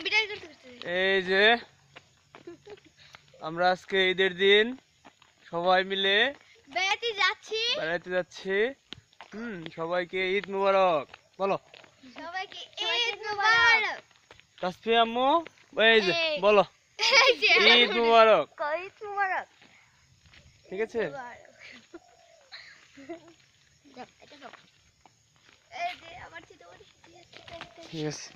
এই যে আমরা আজকে ঈদের দিন সবাই মিলে বেড়াতে যাচ্ছি। বেড়াতে যাচ্ছি। হুম সবাইকে ঈদ মুবারক। বলো। সবাইকে ঈদ মুবারক। তাসফি আম্মু এই যে বলো। ঈদ মুবারক। ঈদ মুবারক? ঠিক আছে। ঠিক আছে।